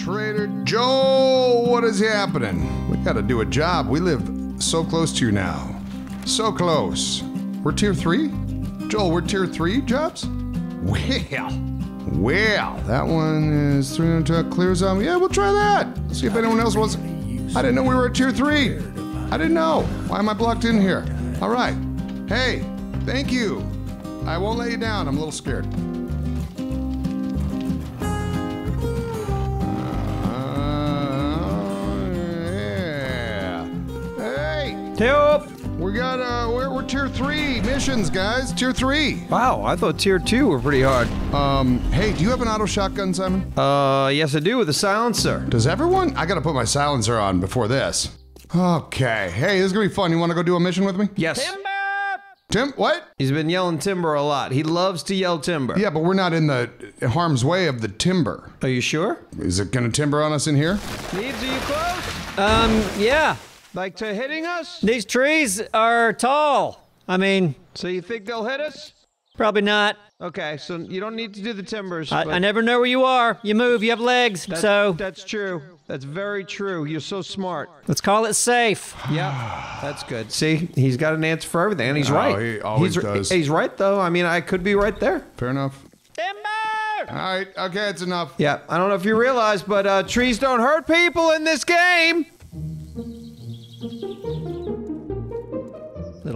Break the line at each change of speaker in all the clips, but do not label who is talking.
Trader Joe, what is happening? We gotta do a job. We live so close to you now. So close. We're tier three? Joel, we're tier three jobs? Well, well, that one is 300 truck clears on. Yeah, we'll try that. See if anyone else wants. I didn't know we were at tier three. I didn't know. Why am I blocked in here? All right. Hey, thank you. I won't let you down. I'm a little scared.
Help!
we got uh, we're, we're tier three missions, guys. Tier three.
Wow, I thought tier two were pretty hard.
Um, hey, do you have an auto shotgun, Simon?
Uh, yes, I do with a silencer.
Does everyone? I gotta put my silencer on before this. Okay. Hey, this is gonna be fun. You want to go do a mission with me?
Yes. Timber!
Tim, what?
He's been yelling timber a lot. He loves to yell timber.
Yeah, but we're not in the harm's way of the timber.
Are you sure?
Is it gonna timber on us in here?
Neebs, are you close?
Um, yeah.
Like to hitting us?
These trees are tall. I mean,
So you think they'll hit us?
probably not.
Okay, so you don't need to do the timbers.
I, I never know where you are. You move, you have legs.
that-
so
that's true. That's very true. You're so smart.
let's call it safe.
Yeah, that's good. See, he's got an answer for everything, and he's
Oh,
right.
he always
he's,
does.
He's right, though. I mean, I could be right there.
Fair enough.
Timber!
All right. Okay, it's enough.
Yeah, I don't know if you realize, but uh, trees don't hurt people in this game.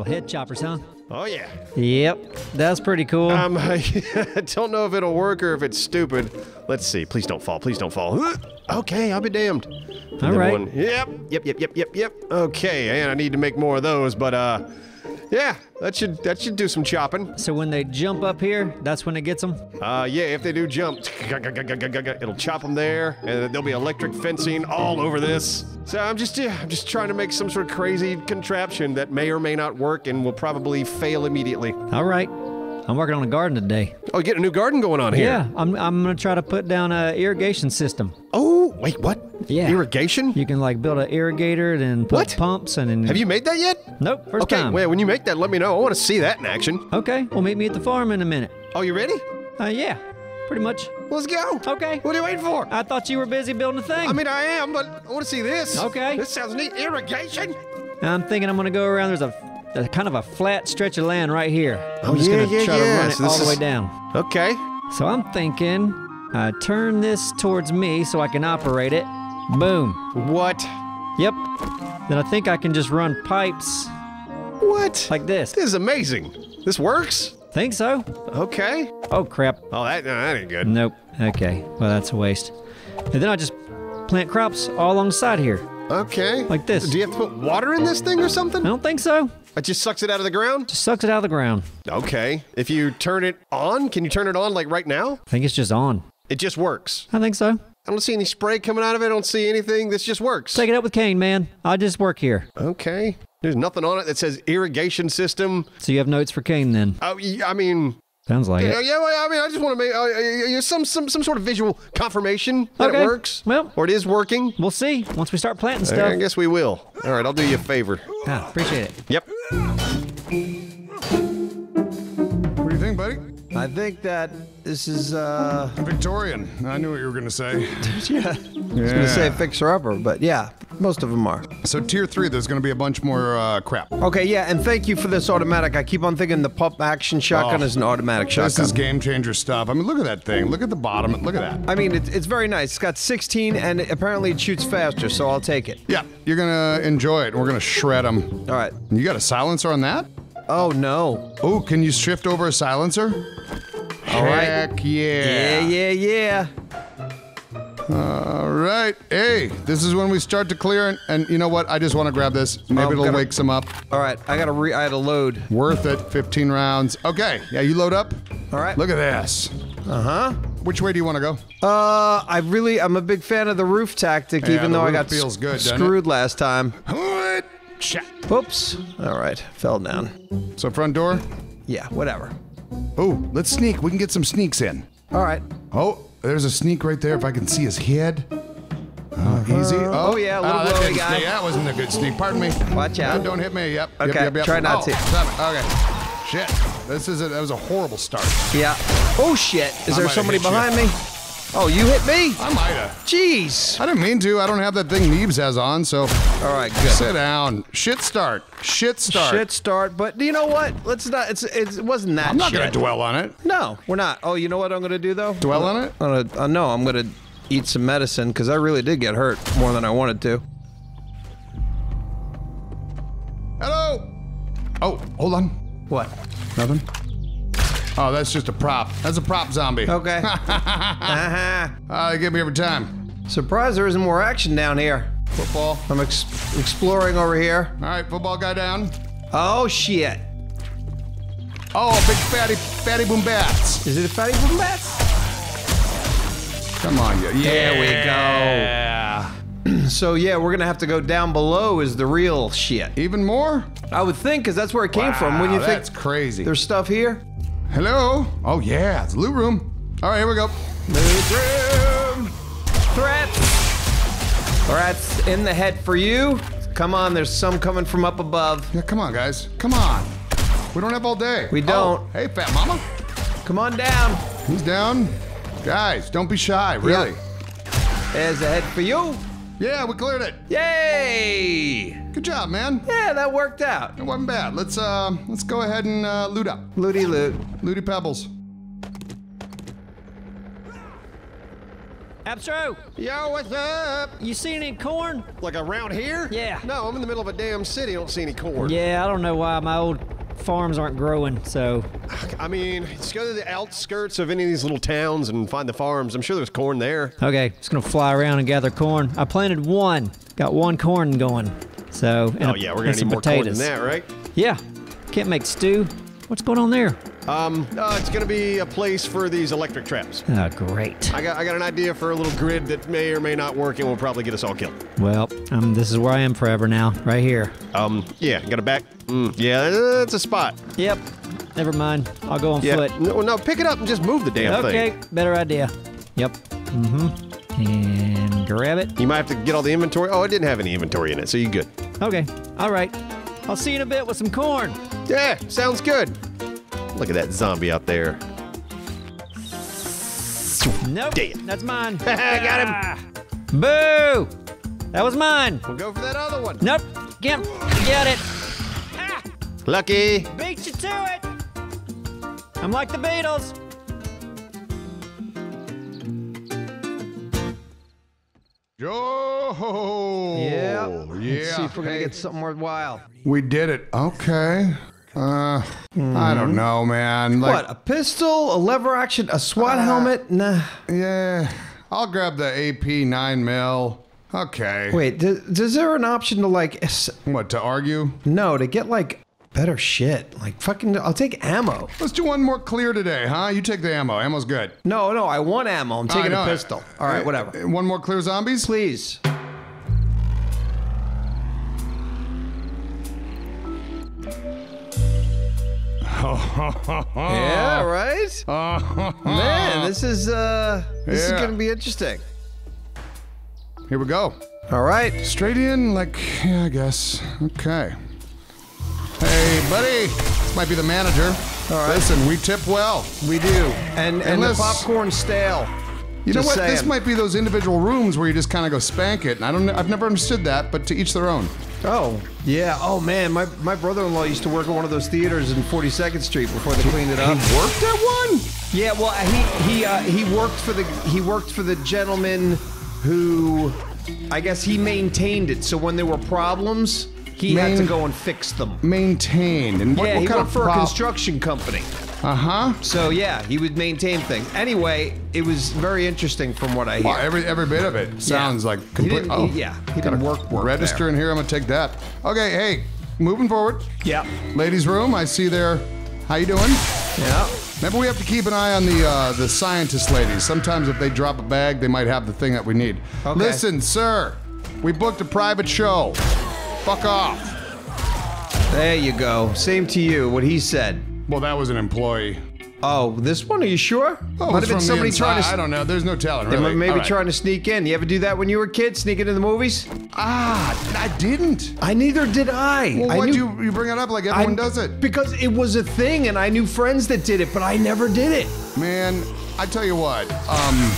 Little head choppers, huh?
Oh yeah.
Yep. That's pretty cool.
Um, I don't know if it'll work or if it's stupid. Let's see. Please don't fall. Please don't fall. Okay, I'll be damned.
All
one- Yep. Yep. Yep. Yep. Yep. Yep. Okay, and I need to make more of those, but uh, yeah, that should that should do some chopping.
so when they jump up here, that's when it gets them?
Uh, yeah, if they do jump, it'll chop them there, and there'll be electric fencing all over this. So I'm just, yeah, I'm just trying to make some sort of crazy contraption that may or may not work and will probably fail immediately.
All right. I'm working on a garden today.
Oh, you get a new garden going on here.
Yeah, I'm, I'm going to try to put down a irrigation system.
Oh, wait, what?
Yeah.
Irrigation?
You can like build an irrigator, then put
What?
pumps, and then.
Have you made that yet?
Nope, first
Okay,
time.
well, when you make that, let me know. I want to see that in action.
Okay, well, meet me at the farm in a minute.
Oh, you ready?
Uh, yeah, pretty much.
Let's go.
Okay.
What are you waiting for?
I thought you were busy building a thing.
I mean, I am, but I want to see this.
Okay.
This sounds neat. Irrigation?
I'm thinking I'm gonna go around. There's a, a kind of a flat stretch of land right here. I'm
Oh,
just
yeah,
gonna
yeah,
try
yeah.
to run it
So this
all the way
is-
down.
Okay.
So I'm thinking, I turn this towards me so I can operate it. Boom.
What?
Yep. Then I think I can just run pipes
What?
like this.
This is amazing. This works?
Think so?
Okay.
Oh crap.
Oh, that, no, that ain't good.
Nope. Okay. Well, that's a waste. And then I just plant crops all alongside here.
Okay.
Like this.
Do you have to put water in this thing or something?
I don't think so.
It just sucks it out of the ground?
Just sucks it out of the ground.
Okay. If you turn it on, can you turn it on like right now?
I think it's just on.
It just works.
I think so.
I don't see any spray coming out of it. I don't see anything. This just works.
Take it up with Kane, man. I just work here.
Okay. There's nothing on it that says irrigation system.
So you have notes for Kane then?
Oh, I mean,
Sounds like
yeah,
it.
yeah. well, I mean, I just want to make uh, uh, uh, some some some sort of visual confirmation that
Okay.
it works.
Well-
or it is working.
We'll see once we start planting stuff.
I guess we will. All right, I'll do you a favor.
Ah, appreciate it.
Yep.
I think that this is, uh,
Victorian. I knew what you were gonna say.
yeah. I was gonna say fixer upper, but yeah, most of them are.
So tier three, there's gonna be a bunch more uh, crap.
Okay, yeah, and thank you for this automatic. I keep on thinking the pump action shotgun
Oh.
is an automatic shotgun.
This is game changer stuff. I mean, look at that thing. Look at the bottom. Look at that.
I mean, it's, it's very nice. It's got 16, and apparently it shoots faster, so I'll take it.
Yeah, you're gonna enjoy it. We're gonna shred them.
All right.
You got a silencer on that?
Oh no.
Oh, can you shift over a silencer?
All right.
Heck
Yeah,
yeah.
yeah, yeah.
All right. Hey, this is when we start to clear, and, and you know what? I just want to grab this. Maybe
I'm
it'll
gonna-
wake some up.
All right, I gotta re. I had to load.
Worth it. 15 rounds. Okay. Yeah, you load up.
All right.
Look at this.
Uh huh.
Which way do you want to go?
Uh, I really, I'm a big fan of the roof tactic,
Yeah,
even though I got
feels good,
screwed last time.
What?
Oops. All right, fell down.
So front door.
Yeah, whatever.
Oh, let's sneak. We can get some sneaks in.
All right.
Oh, there's a sneak right there. If I can see his head. Oh, easy. Oh,
Oh, yeah, little
ah, that
glowy guy.
sneak. That wasn't a good sneak. Pardon me.
Watch out.
No, don't hit me. Yep.
Okay,
Yep, yep, yep.
try not
oh,
to.
stop it. Okay. Shit. This is a, that was a horrible start.
Yeah. Oh shit! Is
I
there somebody
hit you.
behind me? Oh, you hit me?
I might have.
Jeez.
I didn't mean to. I don't have that thing Neebs has on, so
All right, good.
sit down. Shit start. Shit start.
Shit start, but do you know what? Let's not. It's, it's it wasn't that.
I'm not
shit.
gonna dwell on it.
No, we're not. Oh, you know what I'm gonna do though?
Dwell on it?
I'm gonna, uh, no, I'm gonna eat some medicine because I really did get hurt more than I wanted to.
Hello. Oh, hold on.
What?
Nothing. Oh, that's just a prop. That's a prop zombie.
Okay. uh-huh.
Uh, they get me every time.
Surprised there isn't more action down here.
Football.
I'm ex- exploring over here.
All right, football guy down.
Oh shit!
Oh, big fatty, fatty boom bats.
Is it a fatty boom bats?
Come on, you.
There we go. Yeah. So yeah, we're gonna have to go down below. Is the real shit?
Even more?
I would think, because that's where it came from. When you
Wow,
think
that's crazy.
there's stuff here.
Hello. Oh yeah, it's loot room. All right, here we go.
Loot room. Threats. Threats in the head for you. Come on, there's some coming from up above.
Yeah, come on, guys. Come on. We don't have all day.
We oh, don't.
Oh, hey, fat mama.
Come on down.
He's down. Guys, don't be shy. Really.
There's a head for you.
Yeah, we cleared it.
Yay!
Good job, man.
Yeah, that worked out.
It wasn't bad. Let's uh, let's go ahead and uh, loot up.
Looty loot.
Looty pebbles.
Appsro,
Yo, what's up?
you seen any corn?
Like around here?
Yeah.
No, I'm in the middle of a damn city. I don't see any corn.
Yeah, I don't know why my old farms aren't growing, so
I mean, let's go to the outskirts of any of these little towns and find the farms. I'm sure there's corn there.
okay, just gonna fly around and gather corn. I planted one, got one corn going. So and
Oh
a-
yeah, we're gonna need more
potatoes.
corn than that, right?
Yeah, can't make stew. What's going on there?
Um, uh, it's gonna be a place for these electric traps.
Oh, great.
I got, I got an idea for a little grid that may or may not work and will probably get us all killed.
Well, um, this is where I am forever now, right here.
Um, yeah, got a back. Mm, yeah, that's a spot.
Yep. Never mind. I'll go on
Yeah.
foot.
No, no, pick it up and just move the damn
Okay,
thing.
Okay, better idea. Yep. Mm-hmm. And grab it.
You might have to get all the inventory. Oh, it didn't have any inventory in it, so you good.
Okay. All right. I'll see you in a bit with some corn.
Yeah, sounds good. Look at that zombie out there.
Nope.
Damn.
That's mine.
I got him.
Ah. Boo! That was mine.
We'll go for that other one.
Nope. Get, get it. Ah!
Lucky.
Beat you to it. I'm like the Beatles.
Yeah.
Yeah.
Let's see if we're gonna
Hey,
get something worthwhile.
we did it. Okay. Uh, I don't know, man. Like,
what? A pistol? A lever action? A SWAT helmet? Nah.
Yeah. I'll grab the AP nine mil. Okay.
Wait. Does, is there an option to like?
What to argue?
No, to get like better shit. Like fucking. I'll take ammo.
Let's do one more clear today, huh? You take the ammo. Ammo's good.
No, no. I want ammo. I'm taking a pistol. All right,
Uh,
whatever.
One more clear zombies?
Please. Yeah, right? Man, this is uh this
Yeah.
is gonna be interesting.
Here we go.
All right.
Straight in, like, yeah, I guess. Okay. Buddy. This might be the manager.
All right.
Listen, we tip well.
We do. And and the popcorn stale.
You know what? This might be those individual rooms where you just kind of go spank it. And I don't. know- I've never understood that, but to each their own.
Oh, yeah. Oh man, my my brother-in-law used to work at one of those theaters in 42nd Street before they cleaned it up.
He worked at one.
Yeah, well, he he uh, he worked for the he worked for the gentleman who I guess he maintained it. So when there were problems, he had to go and fix them.
Maintained. And what,
yeah,
what
he
kind
worked
of
for a construction company.
Uh huh.
So yeah, he would maintain things. Anyway, it was very interesting from what I hear.
Wow, every every bit of it sounds like complete.
didn't-
oh,
he- yeah, he
got
didn't work- work
register
there.
in here. I'm gonna take that. Okay, hey, moving forward.
yeah,
Ladies' room. I see there. How you doing?
yeah.
Maybe we have to keep an eye on the uh, the scientist ladies. Sometimes if they drop a bag, they might have the thing that we need.
Okay.
Listen, sir, we booked a private show. Fuck off.
There you go. Same to you. What he said.
Well, that was an employee.
Oh, this one? Are you sure?
Oh,
Might
it's
have been somebody trying to.
I don't know. There's no telling. Really.
maybe
right.
trying to sneak in. You ever do that when you were a kid? Sneak into the movies?
Ah, I didn't.
I neither did I.
Well,
I
why'd
knew-
you you bring it up like everyone
I-
does it?
Because it was a thing, and I knew friends that did it, but I never did it.
Man, I tell you what. Um,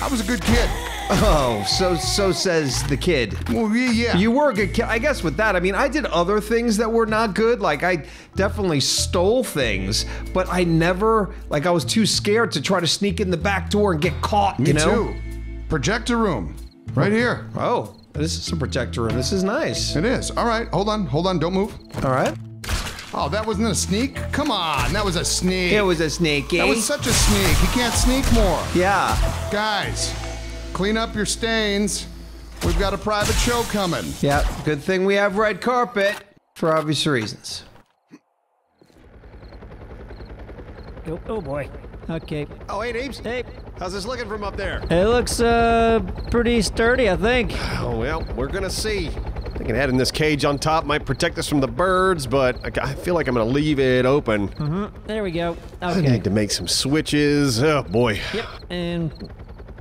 I was a good kid.
Oh, so so says the kid.
Well, yeah, yeah.
You were a good kid. I guess with that, I mean, I did other things that were not good. Like, I definitely stole things, but I never, like, I was too scared to try to sneak in the back door and get caught,
Me
you know?
too. Projector room. Right here.
Oh, this is a projector room. This is nice.
It is. All right, hold on, hold on, don't move.
All right.
Oh, that wasn't a sneak? Come on, that was a sneak.
It was a sneaky.
That was such a sneak. You can't sneak more.
yeah.
Guys, clean up your stains. We've got a private show coming.
Yeah. Good thing we have red carpet for obvious reasons.
Oh, oh boy. Okay.
Oh, hey, Neebs.
Hey,
How's this looking from up there?
it looks uh pretty sturdy, I think.
Oh, well, we're gonna see. Thinking having this cage on top might protect us from the birds, but I- I feel like I'm gonna leave it open.
There we go. Okay.
I need to make some switches. Oh boy.
Yep. And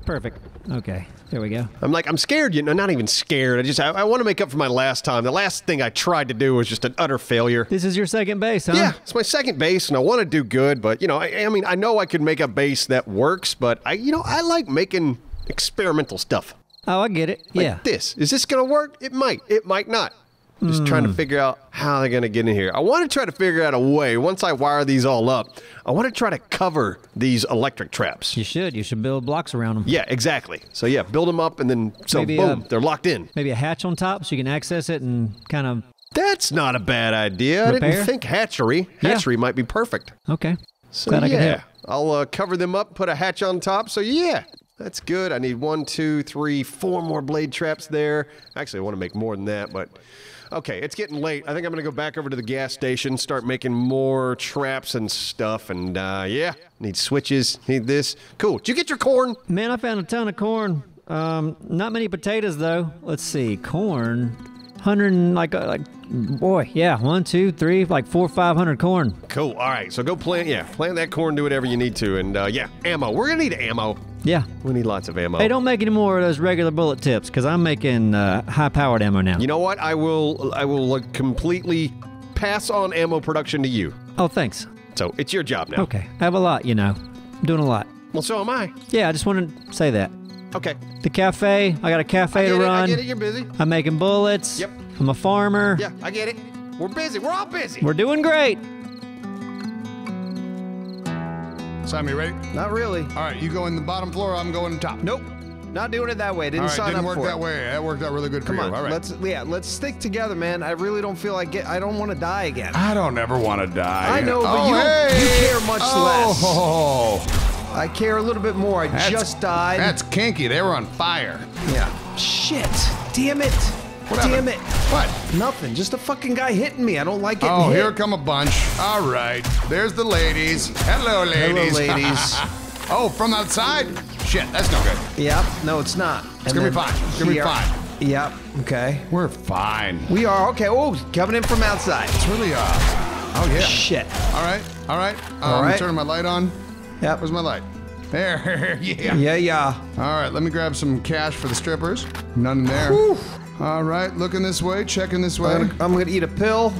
perfect. Okay. There we go.
I'm like, I'm scared, you know, not even scared. I just, I, I want to make up for my last time. The last thing I tried to do was just an utter failure.
This is your second base, huh?
Yeah, it's my second base, and I want to do good, but you know, I, I mean, I know I could make a base that works, but I, you know, I like making experimental stuff.
Oh, I get it.
Like
yeah.
this. Is this gonna work? It might. It might not. Just trying
Hmm.
to figure out how they're gonna get in here. I want to try to figure out a way. Once I wire these all up, I want to try to cover these electric traps.
You should. You should build blocks around them.
Yeah, exactly. So yeah, build them up, and then so
Maybe,
boom,
uh,
they're locked in.
Maybe a hatch on top so you can access it and kind of.
That's not a bad idea. I didn't think hatchery.
Yeah.
Hatchery might be perfect.
Okay.
So
Glad
yeah. I'll uh, cover them up, put a hatch on top. So yeah, that's good. I need one, two, three, four more blade traps there. Actually, I want to make more than that, but okay, it's getting late. I think I'm gonna go back over to the gas station, start making more traps and stuff. And uh, yeah, need switches, need this. Cool. Did you get your corn?
Man, I found a ton of corn. Um, not many potatoes though. Let's see, corn, hundred like uh, like, boy, yeah, one, two, three, like four, five hundred corn.
Cool. All right, so go plant. Yeah, plant that corn. Do whatever you need to. And uh, yeah, ammo. We're gonna need ammo.
Yeah.
We need lots of ammo.
Hey, don't make any more of those regular bullet tips, because I'm making uh, high-powered ammo now.
You know what? I will. I will uh, completely pass on ammo production to you.
oh, thanks.
So it's your job now.
Okay, I have a lot. You know, I'm doing a lot.
Well, so am I.
Yeah, I just wanted to say that.
Okay.
The cafe, I got a cafe
I
to
it. I
run.
get it. You're busy.
I'm making bullets.
Yep.
I'm a farmer.
Yeah, I get it. We're busy. We're all busy.
We're doing great.
Simon, you ready?
Not really.
All right, you go in the bottom floor, I'm going top.
Nope. Not doing it that way. Didn't
All right,
sign
didn't
up
work
for
that
it.
way. That worked out really good
Come
for
on,
you. All right.
let's yeah, let's stick together, man. I really don't feel like get. I don't want to die again.
I don't ever want to die.
I know, but
oh,
you
hey!
you care much oh. less.
oh,
I care a little bit more. I
That's-
just died.
That's kinky. They were on fire.
yeah. Shit. Damn it.
What
Damn
happened?
it.
What?
Nothing. Just a fucking guy hitting me. I don't like it.
Oh,
hit.
here come a bunch. All right. There's the ladies. Hello, ladies.
Hello, ladies.
oh, from outside? Shit, that's no good.
Yep. No, it's not.
It's gonna be fine. It's gonna be fine.
Yep. Okay.
We're fine.
We are okay. Oh, coming in from outside.
It's really, uh, oh, yeah.
Shit.
All right. All right. Um,
All right.
Turning my light on.
Yep.
Where's my light? There. yeah.
Yeah, yeah.
All right, let me grab some cash for the strippers. None in there. All right, looking this way, checking this way.
I'm I'm gonna eat a pill.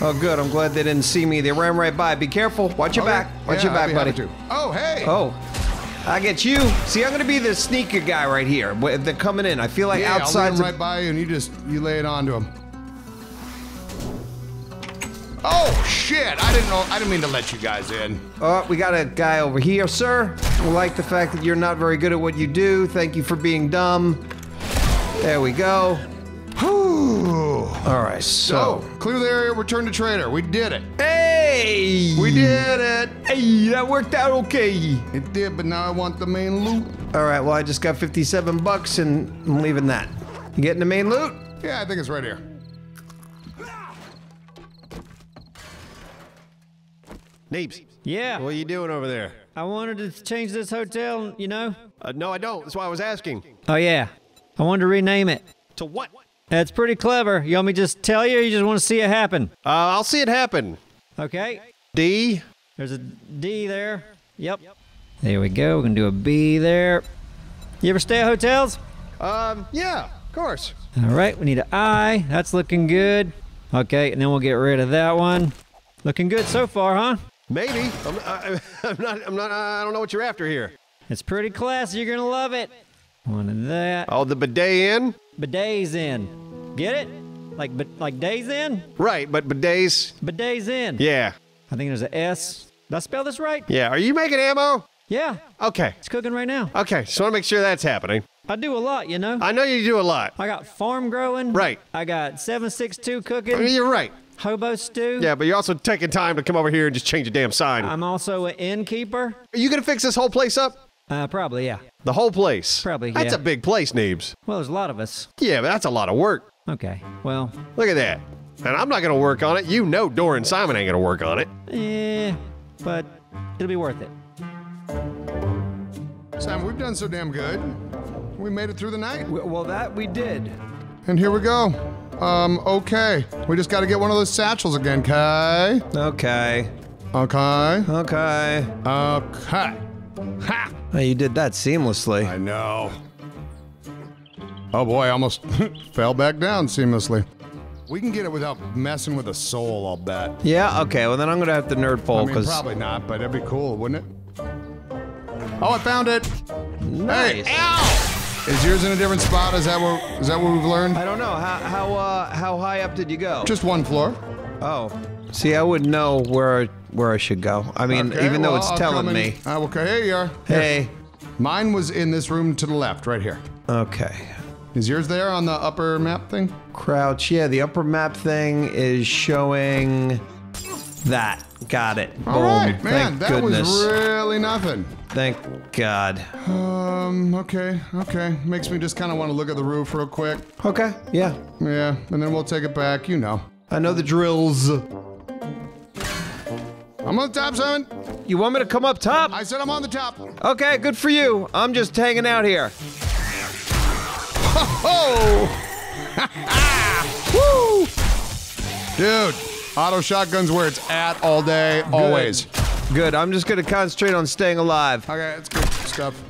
Oh, good. I'm glad they didn't see me. They ran right by. Be careful. Watch your back. Watch
Yeah,
your back, buddy.
to. Oh, hey.
Oh, I get you. See, I'm gonna be the sneaker guy right here. They're coming in. I feel like
yeah,
outside.
I'll right by you, and you just you lay it onto him. Oh shit! I didn't know. I didn't mean to let you guys in.
Oh, we got a guy over here, sir. We like the fact that you're not very good at what you do. Thank you for being dumb. There we go.
Whew.
All right, so.
So clear the area. Return to trader. We did it.
Hey!
We did it.
Hey, that worked out okay.
It did, but now I want the main loot.
All right, well, I just got 57 bucks and I'm leaving that. You getting the main loot?
Yeah, I think it's right here.
Neebs.
Yeah.
what are you doing over there?
I wanted to change this hotel, you know?
Uh, no, I don't. That's why I was asking.
Oh, yeah. I wanted to rename it.
To what?
That's pretty clever. You want me to just tell you or you just want to see it happen?
Uh, I'll see it happen.
Okay.
D.
There's a D there. Yep. There we go. We're to do a B there. You ever stay at hotels?
Um, yeah, of course.
All right. We need an I. That's looking good. Okay. And then we'll get rid of that one. Looking good so far, huh?
Maybe. I'm, I, I'm not. I'm not. I don't know what you're after here.
It's pretty classy. You're gonna love it. One of that.
Oh, the bidet in?
Bidet's in. Get it? Like but like days in?
Right, but bidets.
Bidet's in.
Yeah.
I think there's a S. Did I spell this right?
Yeah. Are you making ammo?
Yeah.
Okay.
It's cooking right now.
Okay. Just want to make sure that's happening.
I do a lot, you know.
I know you do a lot.
I got farm growing.
Right.
I got 762
I
cooking.
mean, You're right.
Hobo stew.
Yeah, but you're also taking time to come over here and just change the damn sign.
I'm also an innkeeper.
Are you gonna fix this whole place up?
Uh, probably, yeah.
The whole place?
Probably,
That's a big place, Neebs.
Well, there's a lot of us.
Yeah, but that's a lot of work.
Okay. Well,
Look at that. And I'm not gonna work on it. You know Dora and Simon ain't gonna work on it.
Yeah, but it'll be worth it.
Sam, we've done so damn good. We made it through the night.
Well, that we did.
And here we go. Um, okay. We just got to get one of those satchels again, okay?
Okay.
Okay.
Okay.
Okay. Ha!
Oh, you did that seamlessly.
I know. Oh boy, I almost fell back down seamlessly. We can get it without messing with the soul, I'll bet.
Yeah. Okay. Well, then I'm gonna have to nerd
I
pull
mean,
because
probably not, but it'd be cool, wouldn't it? Oh, I found it.
nice.
Hey, ow! Is yours in a different spot? Is that what is that what we've learned?
I don't know how how uh, how high up did you go?
Just one floor.
oh. See, I would know where where I should go. I mean,
Okay,
even though
well,
it's
I'll
telling me.
Uh, okay, here you are.
Hey.
Mine was in this room to the left, right here.
Okay.
Is yours there on the upper map thing?
Crouch. Yeah, the upper map thing is showing that. Got it.
All
Boom.
right, man,
Thank
that
goodness.
was really nothing.
Thank God.
Um, okay, okay. Makes me just kind of want to look at the roof real quick.
Okay. Yeah.
Yeah, and then we'll take it back, you know.
I know the drills.
I'm on the top, Simon.
You want me to come up top?
I said I'm on the top.
Okay, good for you. I'm just hanging out here.
Oh! Woo! Dude, auto shotguns where it's at all day, always.
Good. I'm just gonna concentrate on staying alive.
Okay, that's good stuff.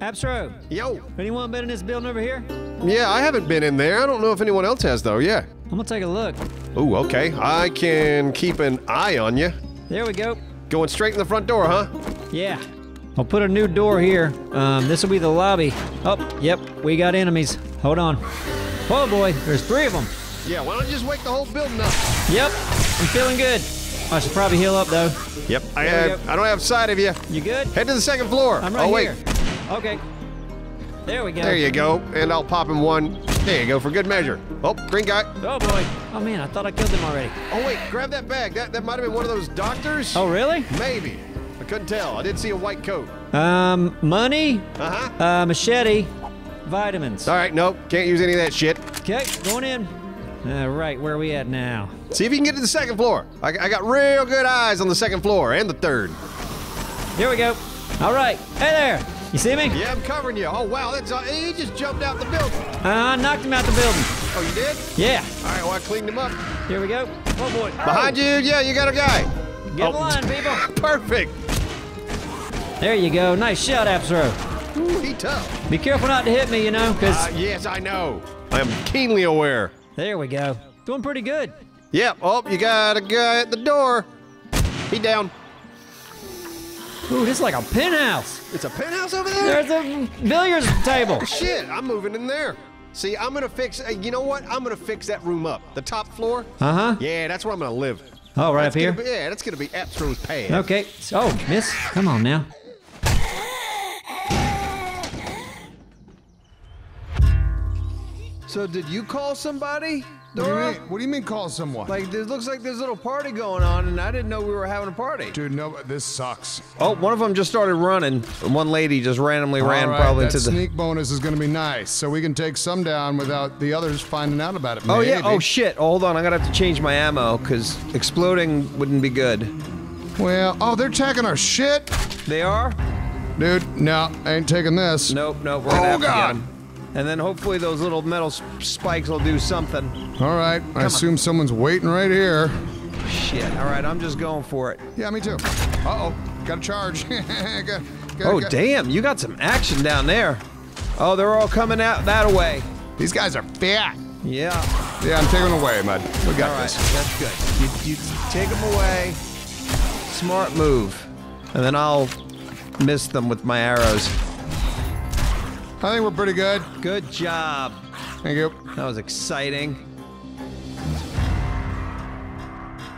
Appsro,
Yo.
anyone been in this building over here?
Yeah, I haven't been in there. I don't know if anyone else has though. Yeah.
I'm gonna take a look.
Ooh, okay. I can keep an eye on you.
There we go.
Going straight in the front door, huh?
Yeah. I'll put a new door here. Um, this will be the lobby. Oh, yep, we got enemies. Hold on. Oh boy, there's three of them.
Yeah. Why don't you just wake the whole building up?
Yep, I'm feeling good. I should probably heal up though.
Yep. I have. I don't have sight of you.
You good?
Head to the second floor.
I'm right
oh wait.
here. Okay. There we go.
There you go. And I'll pop him one. There you go for good measure. Oh, green guy.
Oh boy. Oh man, I thought I killed him already.
Oh wait, grab that bag. That that might have been one of those doctors.
Oh really?
Maybe. Couldn't tell. I did see a white coat.
Um, money,
Uh huh.
uh, machete, vitamins.
All right. Nope. Can't use any of that shit.
Okay, going in. All right, where are we at now?
See if you can get to the second floor. I, I got real good eyes on the second floor and the third.
Here we go. All right. Hey there. You see me?
Yeah, I'm covering you. Oh wow, that's uh, he just jumped out the building.
Uh, I knocked him out the building.
Oh, you did?
Yeah.
All right. Well, I cleaned him up.
Here we go. Oh boy.
Behind you. Yeah, you got a guy.
Get in
Oh.
line, people.
Perfect.
There you go. Nice shot, Appsro.
Ooh, he tough.
Be careful not to hit me, you know, because
Uh, yes, I know. I am keenly aware.
there we go. Doing pretty good.
Yep. Oh, you got a guy at the door. He down.
Ooh, this is like a penthouse.
It's a penthouse over there.
There's a billiards table.
Shit, I'm moving in there. See, I'm gonna fix. Uh, you know what? I'm gonna fix that room up. The top floor.
Uh huh.
Yeah, that's where I'm gonna live.
Oh, right up here.
be- yeah, that's gonna be Appsro's pad.
Okay. Oh, miss. Come on now.
So did you call somebody,
What do, you mean, what do you mean call someone?
Like, there looks like there's a little party going on, and I didn't know we were having a party.
Dude, no, this sucks.
Oh, one of them just started running. One lady just randomly ran
All right,
probably
that
to the.
sneak bonus is going to be nice, so we can take some down without the others finding out about it.
Oh yeah. Oh shit. Oh, hold on. I'm gonna have to change my ammo because exploding wouldn't be good.
Well, oh, they're taking our shit,
They are.
dude. No, I ain't taking this.
Nope. Nope. We're gonna
Oh,
have to get
God.
And then hopefully those little metal spikes will do something.
All right, I assume someone's waiting right here.
Shit. All right. I'm just going for it.
Yeah, me too. Uh oh, got a charge. got, got,
Oh
got-
damn! You got some action down there. Oh, they're all coming out that way.
These guys are fat.
Yeah.
Yeah, I'm taking them away, bud. We got
All right.
this.
That's good. You, you take them away. Smart move. And then I'll miss them with my arrows.
I think we're pretty good.
Good job.
Thank you.
That was exciting.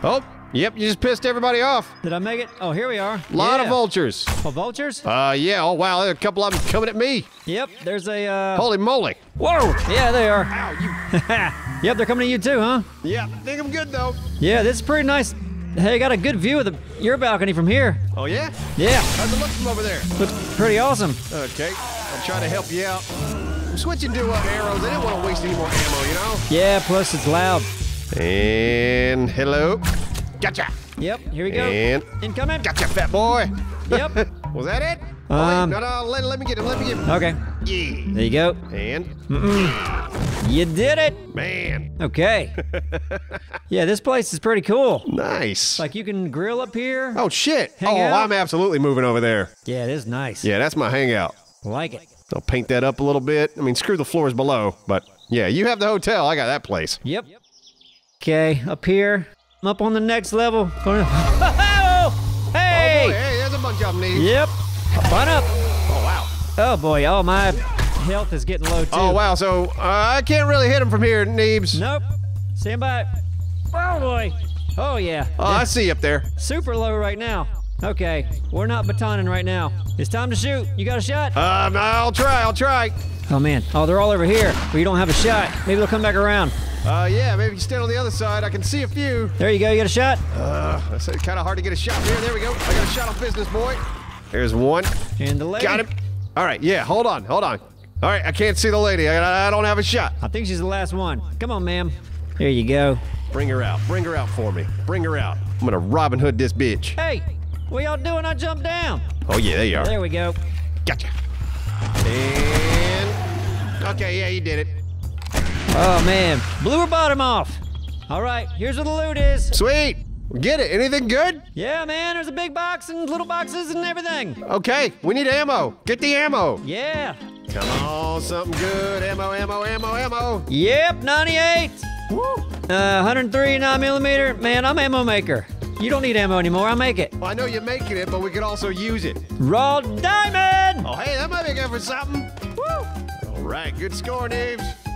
Oh, yep, you just pissed everybody off.
Did I make it? Oh, here we are.
Lot of vultures.
Oh, vultures?
Uh, yeah. Oh, wow. There are a couple of them coming at me.
Yep, there's a, uh...
Holy moly.
Whoa! Yeah, they are.
Ow, you.
Yep, they're coming at you too, huh?
yeah, I think I'm good though.
Yeah, this is pretty nice. Hey, got a good view of the your balcony from here.
Oh, yeah?
Yeah,
How's it look from over there?
looks pretty awesome.
Okay, I'm trying to help you out. I'm switching to uh, arrows. I didn't want to waste any more ammo, you know?
Yeah, plus it's loud.
And hello. Gotcha.
Yep, here we go.
And
Incoming.
gotcha, fat boy.
Yep.
Was that it? Oh,
Um,
no, no, let, let me get him. Let me get him.
Okay,
Yeah.
there you go.
And
You did it.
man,
Okay. yeah, this place is pretty cool.
nice.
Like you can grill up here.
oh shit. Oh,
out.
I'm absolutely moving over there.
Yeah, it is nice.
Yeah, that's my hangout.
Like it.
I'll paint that up a little bit. I mean, screw the floors below, but yeah, you have the hotel. I got that place.
Yep. Okay, up here. I'm up on the next level. Going- Oh,
Oh, boy,
hey!
hey, there's a bunch of them.
Yep. Fun up.
Oh, wow.
Oh boy. Oh my health is getting low too.
Oh, wow. So uh, I can't really hit him from here, Neebs.
Nope. Stand by. Oh boy. Oh yeah.
Oh, I see you up there.
Super low right now. Okay, we're not batoning right now. It's time to shoot. You got a shot?
Um, I'll try. I'll try.
Oh man. Oh, they're all over here. But you don't have a shot. Maybe they'll come back around.
Uh, yeah, maybe you stand on the other side. I can see a few.
There you go. You got a shot?
Uh, it's kind of hard to get a shot here. There we go. I got a shot on business, boy. There's one.
And the lady.
Got him. All right. Yeah. Hold on. Hold on. All right. I can't see the lady. I, I don't have a shot.
I think she's the last one. Come on, ma'am. There you go.
Bring her out. Bring her out for me. Bring her out. I'm gonna Robin Hood this bitch.
Hey, what y'all doing? I jumped down.
Oh yeah, there you are.
There we go.
Gotcha. And okay, yeah, you did it.
Oh man, blew her bottom off. All right, here's where the loot is.
Sweet. Get it. Anything good?
Yeah, man, there's a big box and little boxes and everything.
Okay. We need ammo. Get the ammo.
Yeah.
Come on, something good. Ammo, ammo, ammo, ammo.
Yep, 98.
Woo.
Uh, 103 9 millimeter. Man, I'm ammo maker. You don't need ammo anymore. I'll make it.
Well, I know you're making it, but we could also use it.
Raw diamond.
Oh, hey, that might be good for something. Woo! All right, good score, Neebs.